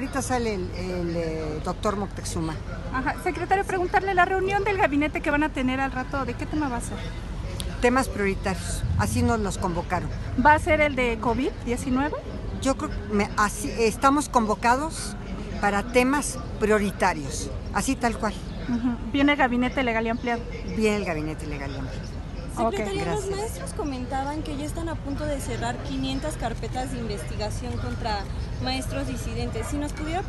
Ahorita sale el, el, eh, doctor Moctezuma. Ajá. Secretario, preguntarle, la reunión del gabinete que van a tener al rato, ¿de qué tema va a ser? Temas prioritarios, así nos los convocaron. ¿Va a ser el de COVID-19? Yo creo que así, estamos convocados para temas prioritarios, así tal cual. Viene el gabinete legal y ampliado. Viene el gabinete legal y ampliado. Secretaria, los maestros comentaban que ya están a punto de cerrar 500 carpetas de investigación contra maestros disidentes. Si nos pudiera